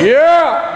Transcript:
Yeah!